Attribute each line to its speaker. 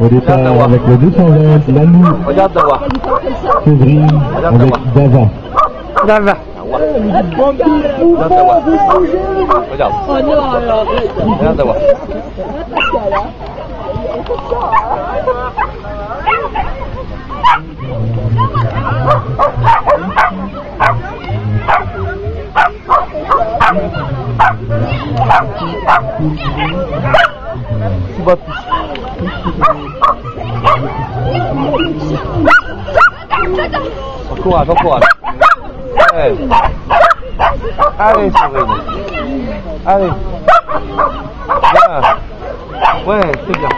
Speaker 1: Au départ avec le 220, Lanou. Séverine, avec Dava.
Speaker 2: Dava.
Speaker 3: Regarde Dawa. Regarde. Regarde Dawa. Tu vas Encourage, encourage. Ouais. Allez, Séverine. Allez. Bien. Ouais, c'est bien.